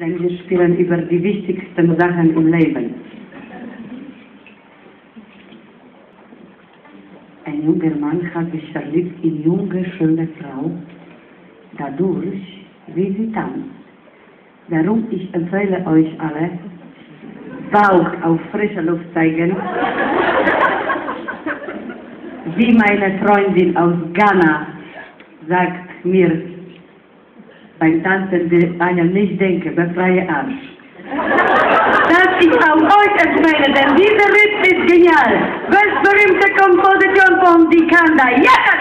denn wir spielen über die wichtigsten Sachen im Leben. Ein junger Mann hat sich verliebt in junge, schöne Frau, dadurch, wie sie tanzt. Darum ich empfehle euch alle, Bauch auf frische Luft zeigen, wie meine Freundin aus Ghana sagt mir beim Tanzen, die einen nicht denke, befreie Arsch. Das ich auch euch empfehle, denn dieser Lied ist genial. Weltberühmte Komposition von Dikanda. Yakana!